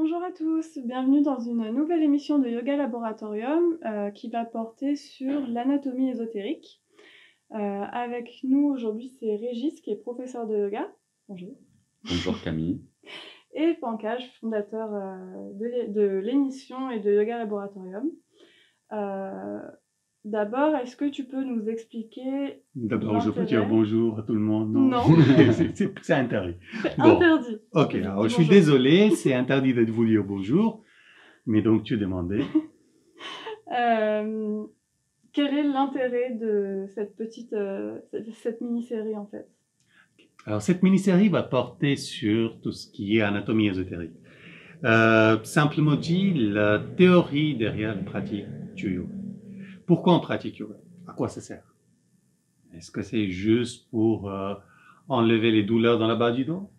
Bonjour à tous, bienvenue dans une nouvelle émission de Yoga Laboratorium euh, qui va porter sur l'anatomie ésotérique. Euh, avec nous aujourd'hui, c'est Régis qui est professeur de yoga. Bonjour. Bonjour Camille. Et Pankaj, fondateur euh, de l'émission et de Yoga Laboratorium. D'abord, est-ce que tu peux nous expliquer D'abord, je peux dire bonjour à tout le monde. Non, c'est interdit. C'est interdit. Ok, alors je suis désolé, c'est interdit de vous dire bonjour, mais donc tu demandais. euh, quel est l'intérêt de cette petite, euh, cette mini-série en fait? Alors cette mini-série va porter sur tout ce qui est anatomie ésotérique. Euh, simplement dit, la théorie derrière la pratique du yoga. Pourquoi on pratique yoga? À quoi ça sert? Est-ce que c'est juste pour euh, enlever les douleurs dans la bas du dos?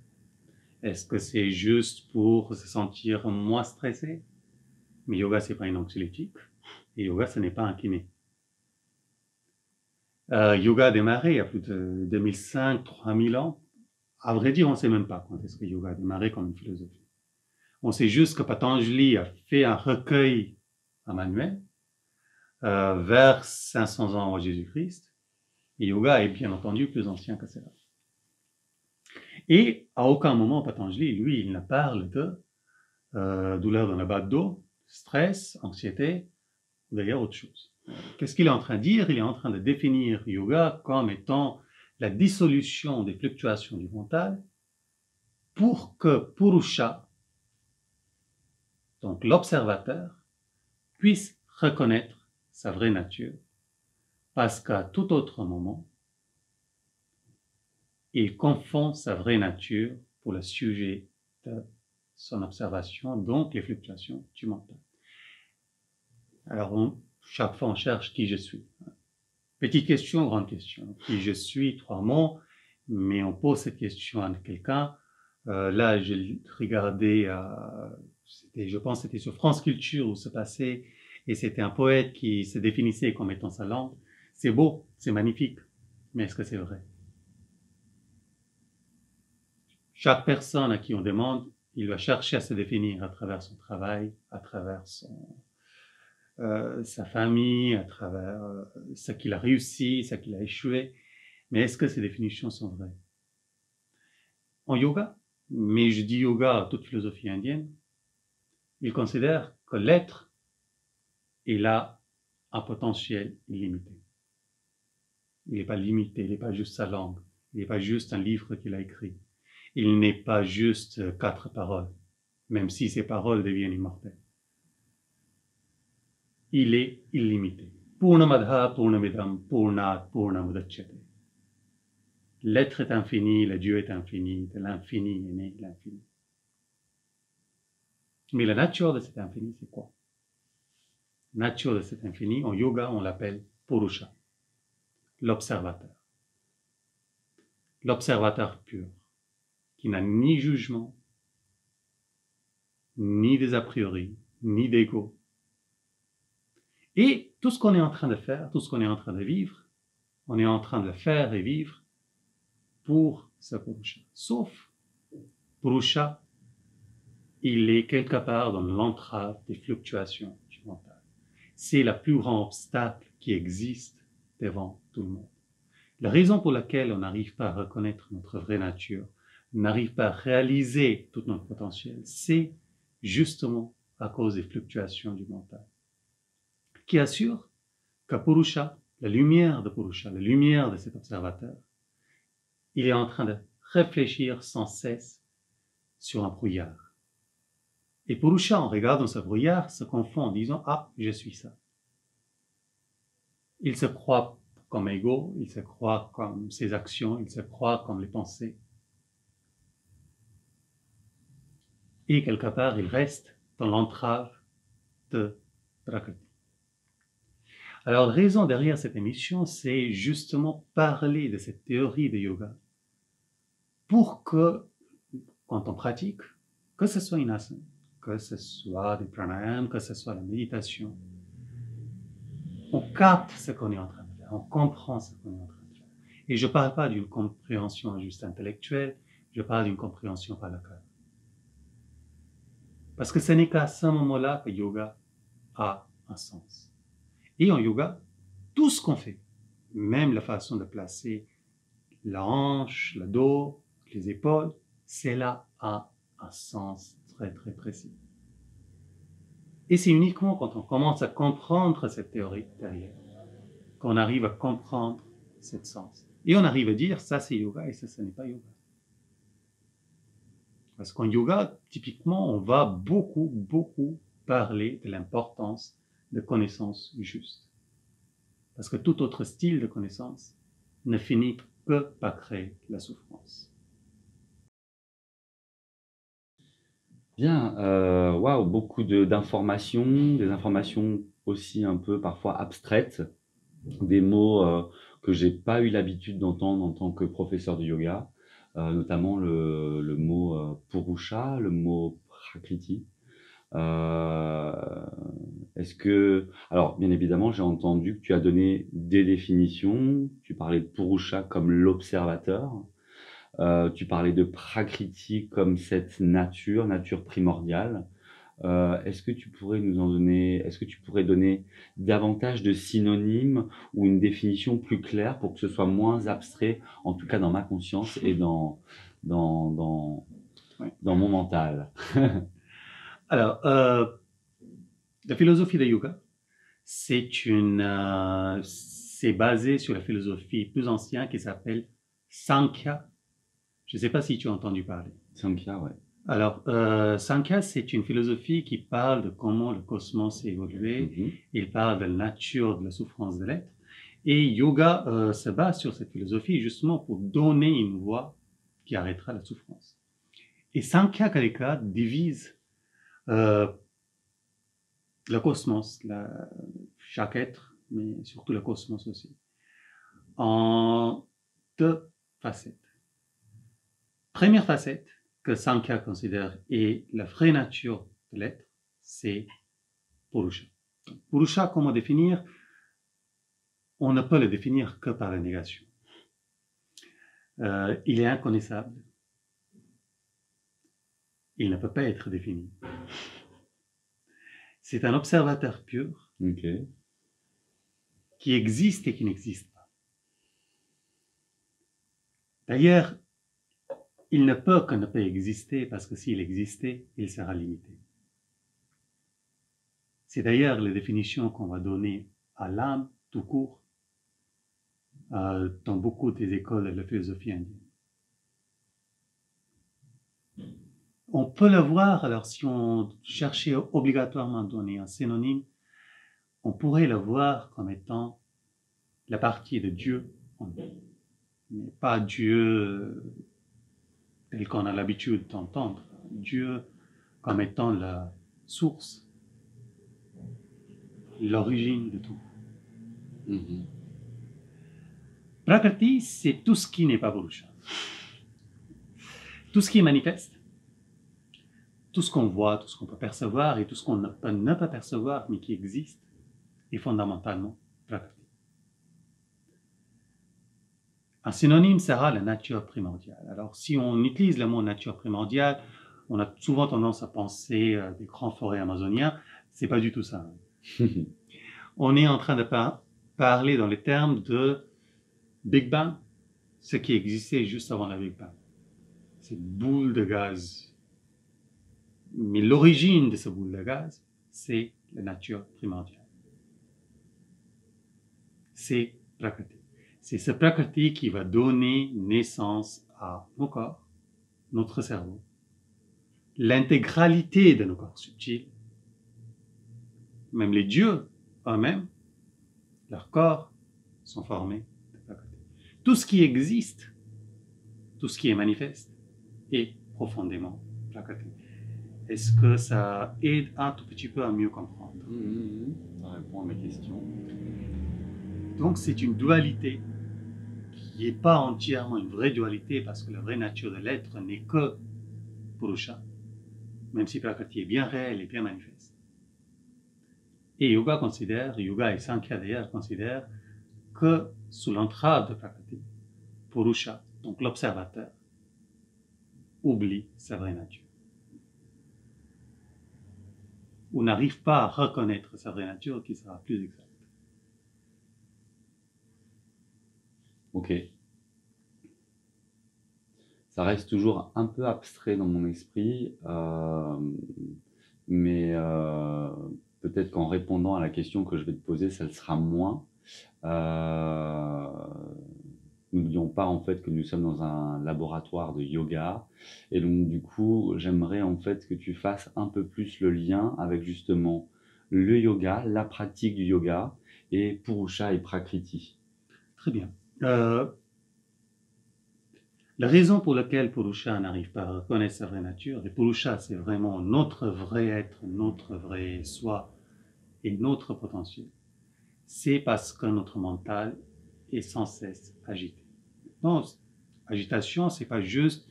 Est-ce que c'est juste pour se sentir moins stressé? Mais yoga, c'est pas une anxiolytique. Et yoga, ce n'est pas un kiné. Euh, yoga a démarré il y a plus de 2005, 3000 ans. À vrai dire, on ne sait même pas quand est-ce que yoga a démarré comme une philosophie. On sait juste que Patanjali a fait un recueil à manuel euh, vers 500 ans avant Jésus-Christ. Et yoga est bien entendu plus ancien que cela. Et à aucun moment, Patanjali, lui, il ne parle de euh, douleur dans la bas de dos, stress, anxiété, ou d'ailleurs autre chose. Qu'est-ce qu'il est en train de dire? Il est en train de définir yoga comme étant la dissolution des fluctuations du mental pour que Purusha, donc l'observateur, puisse reconnaître sa vraie nature, parce qu'à tout autre moment, il confond sa vraie nature pour le sujet de son observation, donc les fluctuations du mental. Alors, chaque fois, on cherche qui je suis. Petite question, grande question. Qui je suis, trois mots, mais on pose cette question à quelqu'un. Euh, là, j'ai regardé, euh, je pense c'était sur France Culture où se passait et c'était un poète qui se définissait comme étant sa langue. C'est beau, c'est magnifique, mais est-ce que c'est vrai? Chaque personne à qui on demande, il va chercher à se définir à travers son travail, à travers euh, sa famille, à travers euh, ce qu'il a réussi, ce qu'il a échoué. Mais est-ce que ces définitions sont vraies? En yoga, mais je dis yoga à toute philosophie indienne, il considère que l'être il a un potentiel illimité. Il n'est pas limité, il n'est pas juste sa langue, il n'est pas juste un livre qu'il a écrit, il n'est pas juste quatre paroles, même si ces paroles deviennent immortelles. Il est illimité. Purnamadha Purnamidam Purnat Purnamudachyate. L'être est infini, le Dieu est infini, de l'infini est né l'infini. Mais la nature de cet infini, c'est quoi? Nature de cet infini, en yoga, on l'appelle Purusha, l'observateur. L'observateur pur, qui n'a ni jugement, ni des a priori, ni d'ego. Et tout ce qu'on est en train de faire, tout ce qu'on est en train de vivre, on est en train de faire et vivre pour ce Purusha. Sauf Purusha, il est quelque part dans l'entrave des fluctuations c'est le plus grand obstacle qui existe devant tout le monde. La raison pour laquelle on n'arrive pas à reconnaître notre vraie nature, n'arrive pas à réaliser tout notre potentiel, c'est justement à cause des fluctuations du mental. Qui assure que Purusha, la lumière de Purusha, la lumière de cet observateur, il est en train de réfléchir sans cesse sur un brouillard. Et Purusha, en regardant ce brouillard, se confond en disant Ah, je suis ça. Il se croit comme égo, il se croit comme ses actions, il se croit comme les pensées. Et quelque part, il reste dans l'entrave de Prakriti. Alors, la raison derrière cette émission, c'est justement parler de cette théorie de yoga pour que, quand on pratique, que ce soit une que ce soit des pranayams, que ce soit la méditation, on capte ce qu'on est en train de faire, on comprend ce qu'on est en train de faire. Et je ne parle pas d'une compréhension juste intellectuelle, je parle d'une compréhension par le cœur. Parce que ce n'est qu'à ce moment-là que yoga a un sens. Et en yoga, tout ce qu'on fait, même la façon de placer la hanche, le dos, les épaules, cela a un sens très très précis. Et c'est uniquement quand on commence à comprendre cette théorie derrière qu'on arrive à comprendre cette sens. Et on arrive à dire ça c'est yoga et ça ce n'est pas yoga. Parce qu'en yoga, typiquement, on va beaucoup, beaucoup parler de l'importance de connaissances justes. Parce que tout autre style de connaissance ne finit que par créer la souffrance. Bien, euh, waouh, beaucoup d'informations, des informations aussi un peu parfois abstraites, des mots euh, que j'ai pas eu l'habitude d'entendre en tant que professeur de yoga, euh, notamment le, le mot euh, purusha, le mot prakriti. Est-ce que, alors bien évidemment, j'ai entendu que tu as donné des définitions. Tu parlais de purusha comme l'observateur. Euh, tu parlais de prakriti comme cette nature, nature primordiale. Euh, est-ce que tu pourrais nous en donner, est-ce que tu pourrais donner davantage de synonymes ou une définition plus claire pour que ce soit moins abstrait, en tout cas dans ma conscience et dans, dans, dans, Ouais. dans mon mental? Alors, euh, la philosophie de yoga, c'est une, euh, c'est basé sur la philosophie plus ancienne qui s'appelle Sankhya. Je ne sais pas si tu as entendu parler. Samkhya, ouais. Alors, euh, Sankhya, c'est une philosophie qui parle de comment le cosmos a évolué. Mhm. Il parle de la nature de la souffrance de l'être. Et yoga euh, se base sur cette philosophie justement pour donner une voie qui arrêtera la souffrance. Et Sankhya Karika divise euh, le cosmos, la- chaque être, mais surtout le cosmos aussi, en deux facettes. Première facette que Sankhya considère est la vraie nature de l'être, c'est Purusha. Purusha, comment définir? On ne peut le définir que par la négation. Euh, il est inconnaissable. Il ne peut pas être défini. C'est un observateur pur qui existe et qui n'existe pas. D'ailleurs, il ne peut que ne pas exister parce que s'il existait, il sera limité. C'est d'ailleurs la définition qu'on va donner à l'âme tout court euh, dans beaucoup des écoles de la philosophie indienne. On peut le voir, alors si on cherchait obligatoirement à donner un synonyme, on pourrait le voir comme étant la partie de Dieu en nous, mais pas Dieu tel qu'on a l'habitude d'entendre. Dieu comme étant la source, l'origine de tout. Prakriti, c'est tout ce qui n'est pas Purusha. Tout ce qui est manifeste, tout ce qu'on voit, tout ce qu'on peut percevoir et tout ce qu'on ne peut ne pas percevoir mais qui existe est fondamentalement Prakriti. Un synonyme sera la nature primordiale. Alors, si on utilise le mot nature primordiale, on a souvent tendance à penser à des grandes forêts amazoniennes. C'est pas du tout ça. On est en train de par- parler dans les termes de Big Bang, ce qui existait juste avant la Big Bang. Cette boule de gaz. Mais l'origine de cette boule de gaz, c'est la nature primordiale. C'est Prakriti. C'est ce Prakriti qui va donner naissance à nos corps, notre cerveau, l'intégralité de nos corps subtils, même les dieux eux-mêmes, leurs corps sont formés de Prakriti. Tout ce qui existe, tout ce qui est manifeste, est profondément Prakriti. Est-ce que ça aide un tout petit peu à mieux comprendre? Mhm. Ça répond à mes questions. Donc c'est une dualité n'est pas entièrement une vraie dualité parce que la vraie nature de l'être n'est que Purusha, même si Prakriti est bien réel et bien manifeste. Et Yoga considère, Yoga et Sankhya d'ailleurs considèrent que sous l'entrave de Prakriti, Purusha, donc l'observateur, oublie sa vraie nature. ou n'arrive pas à reconnaître sa vraie nature qui sera plus exact. Ok. Ça reste toujours un peu abstrait dans mon esprit, euh, mais euh, peut-être qu'en répondant à la question que je vais te poser, ça le sera moins. Euh, N'oublions pas en fait que nous sommes dans un laboratoire de yoga et donc du coup j'aimerais en fait que tu fasses un peu plus le lien avec justement le yoga, la pratique du yoga et Purusha et Prakriti. Très bien. Euh, la raison pour laquelle Purusha n'arrive pas à reconnaître sa vraie nature, et Purusha c'est vraiment notre vrai être, notre vrai soi et notre potentiel, c'est parce que notre mental est sans cesse agité. Non, agitation, c'est pas juste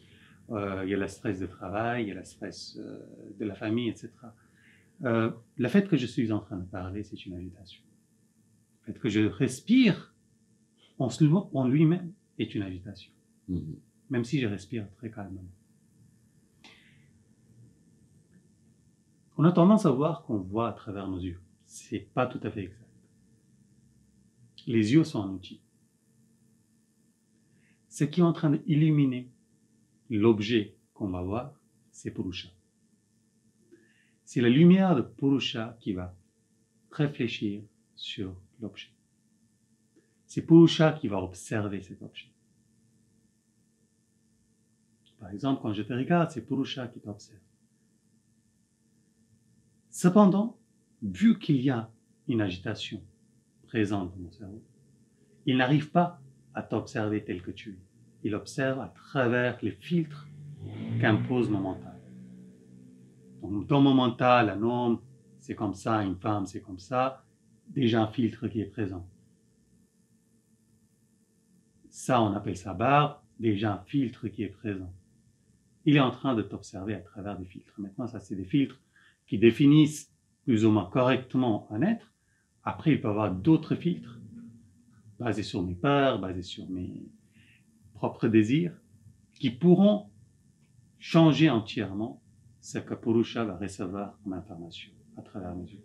euh, il y a le stress de travail, il y a le stress euh, de la famille, etc. Le fait que je suis en train de parler, c'est une agitation. Le fait que je respire en, en lui-même est une agitation, Mhm. même si je respire très calmement. On a tendance à voir qu'on voit à travers nos yeux. C'est pas tout à fait exact. Les yeux sont un outil. Ce qui est en train d'illuminer l'objet qu'on va voir, c'est Purusha. C'est la lumière de Purusha qui va réfléchir sur l'objet. C'est Purusha qui va observer cet objet. Par exemple, quand je te regarde, c'est Purusha qui t'observe. Cependant, vu qu'il y a une agitation présente dans mon cerveau, il n'arrive pas à t'observer tel que tu es. Il observe à travers les filtres qu'impose mon mental. Donc, dans mon mental, un homme, c'est comme ça, une femme, c'est comme ça, déjà un filtre qui est présent. Ça, on appelle ça barre, déjà un filtre qui est présent. Il est en train de t'observer à travers des filtres. Maintenant, ça, c'est des filtres qui définissent plus ou moins correctement un être. Après, il peut y avoir d'autres filtres basés sur mes peurs, basés sur mes propres désirs, qui pourront changer entièrement ce que Purusha va recevoir comme information à travers mes yeux.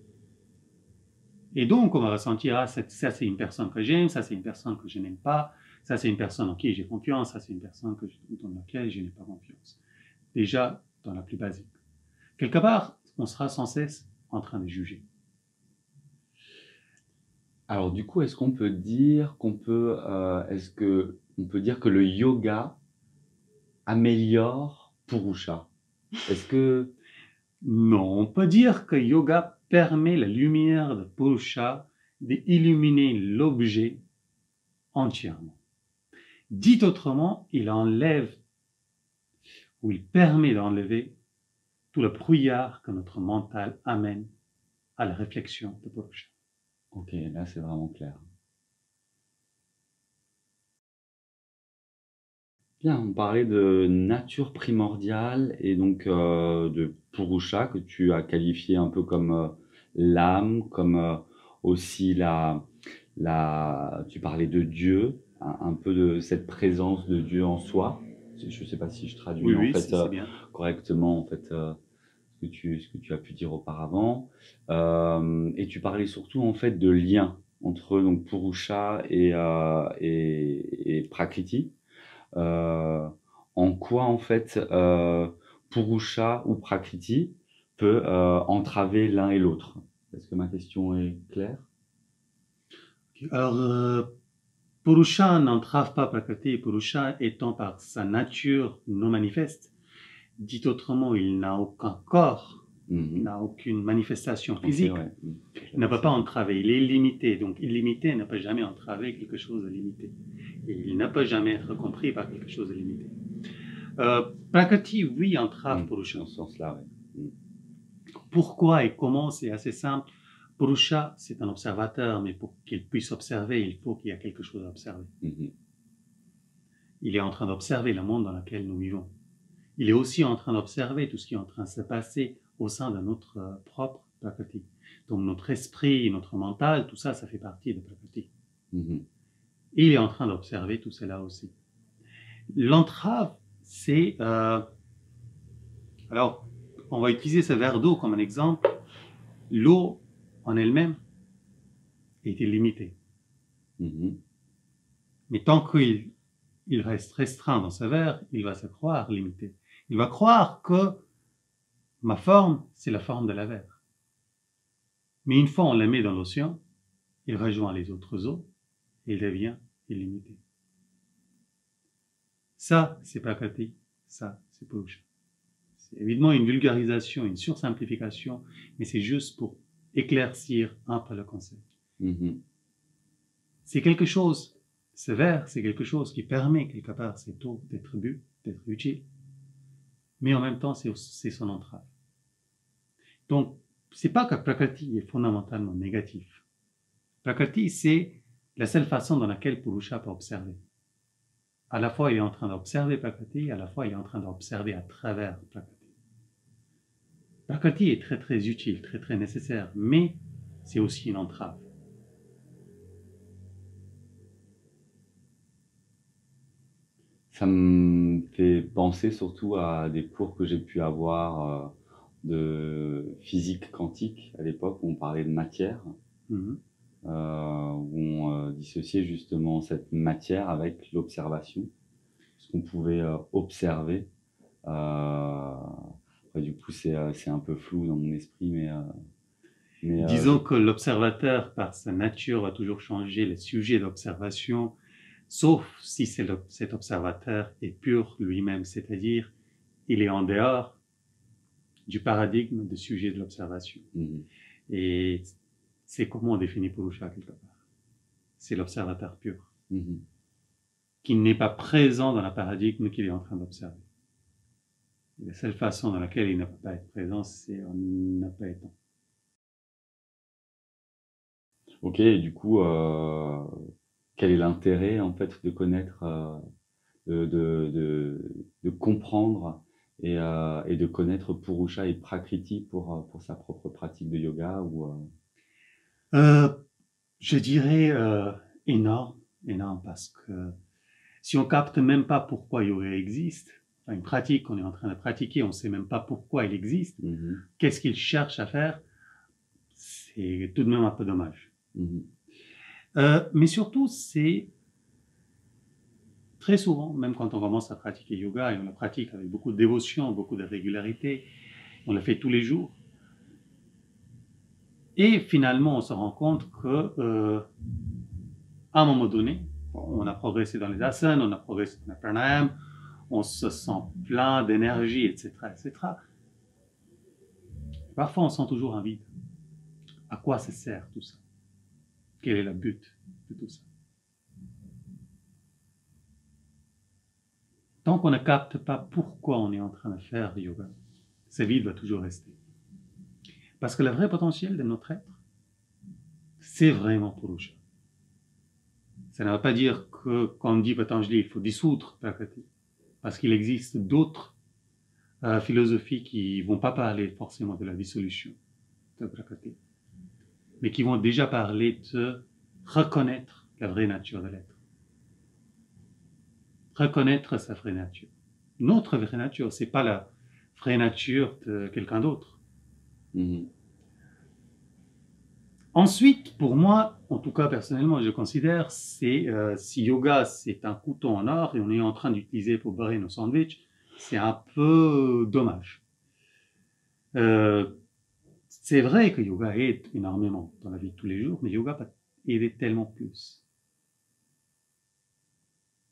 Et donc, on va ressentir, ah, ça c'est une personne que j'aime, ça c'est une personne que je n'aime pas, ça c'est une personne en qui j'ai confiance, ça c'est une personne que je, dans laquelle je n'ai pas confiance. Déjà, dans la plus basique. Quelque part, on sera sans cesse en train de juger. Alors du coup, est-ce qu'on peut dire qu'on peut, euh, est-ce que on peut dire que le yoga améliore Purusha? Est-ce que Non, on peut dire que yoga permet la lumière de Purusha d'illuminer l'objet entièrement. Dit autrement, il enlève ou il permet d'enlever tout le brouillard que notre mental amène à la réflexion de Purusha. Ok, là c'est vraiment clair. Bien, on parlait de nature primordiale et donc euh, de Purusha que tu as qualifié un peu comme euh, l'âme, comme euh, aussi la, la, tu parlais de Dieu, un, un peu de cette présence de Dieu en soi. Je ne sais pas si je traduis en fait c'est euh, correctement en fait euh, ce que tu ce que tu as pu dire auparavant. Euh, et tu parlais surtout en fait de lien entre donc Purusha et euh, et, et Prakriti. Euh, en quoi en fait euh, Purusha ou Prakriti peut euh, entraver l'un et l'autre? Est-ce que ma question est claire? Alors, euh, Purusha n'entrave pas Prakriti. Purusha étant par sa nature non manifeste, dit autrement, il n'a aucun corps, Mhm. il n'a aucune manifestation physique. ouais. Mhm. Il ne peut pas entraver, il est limité. Donc, illimité ne peut jamais entraver quelque chose de limité. Et il ne peut jamais être compris par quelque chose de limité. Euh, Prakriti, oui, entrave Mhm. Purusha. dans ce sens-là ouais. Pourquoi et comment, c'est assez simple. Purusha, c'est un observateur, mais pour qu'il puisse observer, il faut qu'il y ait quelque chose à observer. Mhm. Il est en train d'observer le monde dans lequel nous vivons. Il est aussi en train d'observer tout ce qui est en train de se passer au sein de notre euh, propre Prakriti. Donc notre esprit, notre mental, tout ça, ça fait partie de Prakriti. Mhm. Et il est en train d'observer tout cela aussi. L'entrave, c'est... euh, alors, on va utiliser ce verre d'eau comme un exemple. l'eau en elle-même était limitée. Mhm. Mais tant qu'il il reste restreint dans ce verre, il va se croire limité. Il va croire que ma forme, c'est la forme de la verre. Mais une fois on la met dans l'océan, il rejoint les autres eaux et il devient illimité. Ça, c'est Prakriti. Ça, c'est Purusha. C'est évidemment une vulgarisation, une sursimplification, mais c'est juste pour éclaircir un peu le concept. Mhm. C'est quelque chose, verre, c'est quelque chose qui permet quelque part cette eau d'être bu, d'être utile, mais en même temps, c'est c'est son entrave. Donc, c'est pas que Prakriti est fondamentalement négatif. Prakriti, c'est la seule façon dans laquelle Purusha peut observer. À la fois, il est en train d'observer Prakriti, à la fois, il est en train d'observer à travers Prakriti. Prakriti est très très utile, très très nécessaire, mais c'est aussi une entrave. Ça me fait penser surtout à des cours que j'ai pu avoir euh, de physique quantique à l'époque où on parlait de matière, Mhm. euh, où on euh, dissociait justement cette matière avec l'observation, ce qu'on pouvait observer. Euh, du coup, c'est euh, c'est un peu flou dans mon esprit, mais, euh, mais euh, Disons que l'observateur, par sa nature, va toujours changer les sujets d'observation, sauf si cet observateur est pur lui-même, c'est-à-dire il est en dehors du paradigme du sujet de l'observation. mhm, Et c'est comment on définit Purusha quelque part. C'est l'observateur pur, mhm. qui n'est pas présent dans le paradigme qu'il est en train d'observer. Et La seule façon dans laquelle il ne peut pas être présent, c'est en ne pas étant. Ok, et du coup, euh, quel est l'intérêt en fait de connaître, euh, de, de, de, de comprendre et, euh, et de connaître Purusha et Prakriti pour, pour sa propre pratique de yoga ou je dirais énorme, énorme, parce que si on capte même pas pourquoi yoga existe, une pratique qu'on est en train de pratiquer, on sait même pas pourquoi il existe, mhm, qu'est-ce qu'il cherche à faire, c'est tout de même un peu dommage. mhm, Euh, mais surtout, c'est très souvent, même quand on commence à pratiquer yoga, et on la pratique avec beaucoup de dévotion, beaucoup de régularité, on le fait tous les jours. Et finalement, on se rend compte que, euh, à un moment donné, on a progressé dans les asanas, on a progressé dans le pranayam, on se sent plein d'énergie, etc., etc. Parfois, on sent toujours un vide. À quoi ça sert tout ça? Quel est le but de tout ça? Tant qu'on ne capte pas pourquoi on est en train de faire yoga, ce vide va toujours rester. Parce que le vrai potentiel de notre être, c'est vraiment Purusha. Ça ne veut pas dire que, comme dit Patanjali, il faut dissoudre Prakriti. Parce qu'il existe d'autres euh, philosophies qui vont pas parler forcément de la dissolution de mais qui vont déjà parler de reconnaître la vraie nature de l'être. Reconnaître sa vraie nature. Notre vraie nature, c'est pas la vraie nature de quelqu'un d'autre. mhm, Ensuite, pour moi, en tout cas personnellement, je considère, c'est euh, si yoga c'est un couteau en or et on est en train d'utiliser pour beurrer nos sandwichs, c'est un peu dommage. Euh, c'est vrai que yoga aide énormément dans la vie de tous les jours, mais yoga peut aider tellement plus.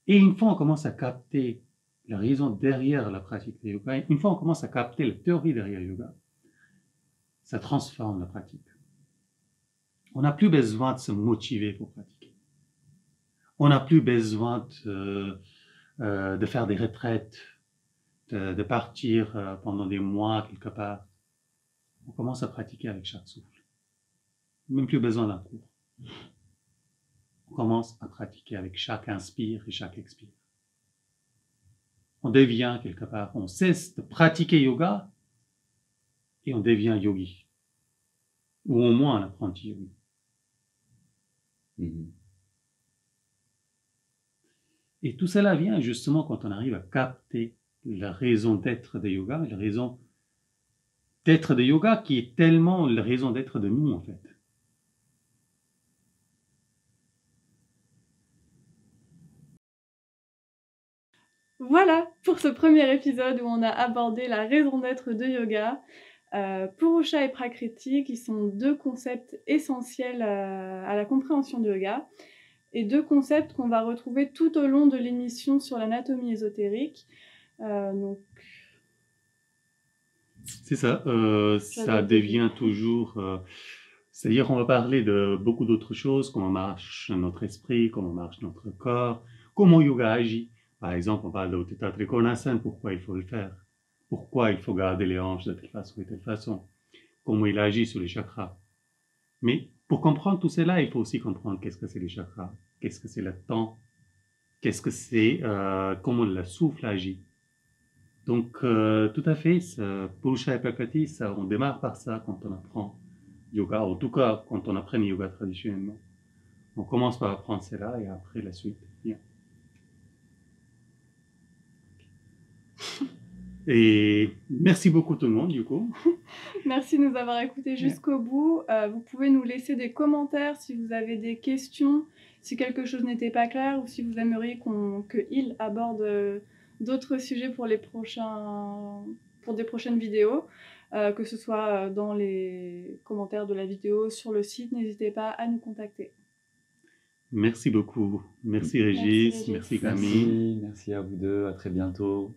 Et une fois on commence à capter la raison derrière la pratique de yoga, une fois on commence à capter la théorie derrière yoga, ça transforme la pratique. On n'a plus besoin de se motiver pour pratiquer. On n'a plus besoin de, euh, de faire des retraites, de, de partir euh, pendant des mois quelque part. On commence à pratiquer avec chaque souffle. Même plus besoin d'un cours. On commence à pratiquer avec chaque inspire et chaque expire. On devient quelque part, on cesse de pratiquer yoga et on devient yogi. Ou au moins un apprenti yogi. Mhm. Et tout cela vient justement quand on arrive à capter la raison d'être de yoga, la raison d'être de yoga qui est tellement la raison d'être de nous, en fait. Voilà pour ce premier épisode où on a abordé la raison d'être de yoga. Euh, Purusha et Prakriti, qui sont deux concepts essentiels euh, à la compréhension du yoga, et deux concepts qu'on va retrouver tout au long de l'émission sur l'anatomie ésotérique. Euh, donc... C'est ça, euh, ça devient toujours... C'est-à-dire qu'on va parler de beaucoup d'autres choses, comment marche notre esprit, comment marche notre corps, comment yoga agit. Par exemple, on parle de Utthita Trikonasana, pourquoi il faut le faire Pourquoi il faut garder les hanches de telle façon et telle façon Comment il agit sur les chakras Mais pour comprendre tout cela, il faut aussi comprendre qu'est-ce que c'est les chakras, qu'est-ce que c'est le temps, qu'est-ce que c'est, euh, comment le souffle agit. Donc, euh, tout à fait, Purusha et Prakriti, ça, on démarre par ça quand on apprend yoga, en tout cas quand on apprend yoga traditionnellement. On commence par apprendre cela et après la suite. Et merci beaucoup tout le monde, du coup. merci de nous avoir écoutés jusqu'au bout. Euh, vous pouvez nous laisser des commentaires si vous avez des questions, si quelque chose n'était pas clair ou si vous aimeriez qu'on, que il aborde euh, d'autres sujets pour les prochains, pour des prochaines vidéos. Euh, que ce soit dans les commentaires de la vidéo, sur le site, n'hésitez pas à nous contacter. Merci beaucoup. Merci Régis, merci, Régis. merci Camille. Merci, merci à vous deux, à très bientôt.